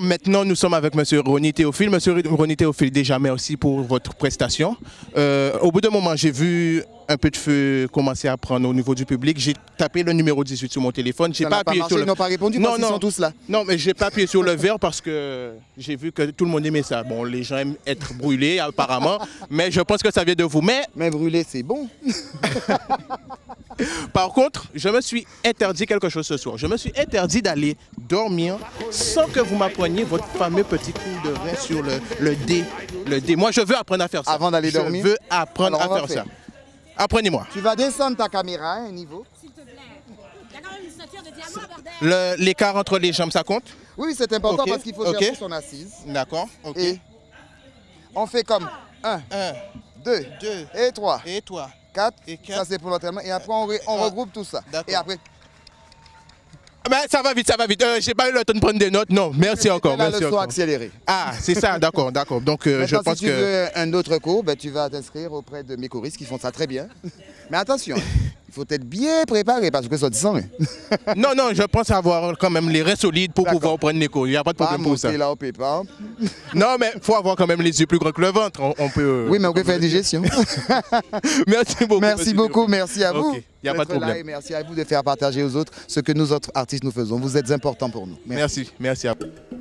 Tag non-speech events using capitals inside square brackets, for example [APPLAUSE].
maintenant, nous sommes avec M. Ronnie Théophile. Monsieur Ronnie Théophile, déjà merci pour votre prestation. Euh, au bout d'un moment, j'ai vu un peu de feu commencer à prendre au niveau du public. J'ai tapé le numéro 18 sur mon téléphone. J'ai pas pas appuyé marché, sur ils le... n'ont pas répondu Non, parce non. sont tous là. Non, mais j'ai pas appuyé sur le verre parce que j'ai vu que tout le monde aimait ça. Bon, les gens aiment être brûlés apparemment, mais je pense que ça vient de vous. Mais Mais brûler, c'est bon. [LAUGHS] par contre, je me suis interdit quelque chose ce soir. Je me suis interdit d'aller dormir sans que vous m'appreniez votre fameux petit coup de rein sur le, le dé. Le dé. Moi, je veux apprendre à faire ça. Avant d'aller dormir Je veux apprendre Alors, à faire faire. ça. Apprenez-moi. Tu vas descendre ta caméra à un niveau. S'il te plaît. Il y a quand même une ceinture de diamant, bordel. Le- L'écart entre les jambes, ça compte? Oui, c'est important parce qu'il faut ok. chercher son assise. D'accord. Ok. Et on fait comme 1, Un, 2 deux, et 3, et toi 4. Et. Ça, c'est pour l'entraînement. Et après, on, Ah, regroupe tout ça. d'accord. Et après, Ben, ça va vite, ça va vite. Euh, J'ai pas eu le temps de prendre des notes. Non, merci encore. là, Merci le son encore. accéléré. Ah, c'est ça, d'accord, d'accord. Donc, euh, je pense si tu que. veux un autre cours, ben, tu vas t'inscrire auprès de mes choristes qui font ça très bien. Mais attention, il faut être bien préparé parce que ça dit rien. [LAUGHS] Non, non, je pense avoir quand même les reins solides pour pouvoir prendre les cours. Il n'y a pas de Pas problème pour ça. là au pépa. [LAUGHS] Non, mais faut avoir quand même les yeux plus grands que le ventre. On, on peut. Oui, mais on peut faire digestion. [LAUGHS] Merci beaucoup. Merci beaucoup, merci à vous. Ok, y a pas de là problème. et merci à vous de faire partager aux autres ce que nous autres artistes nous faisons. Vous êtes importants pour nous. Merci. Merci, merci à vous.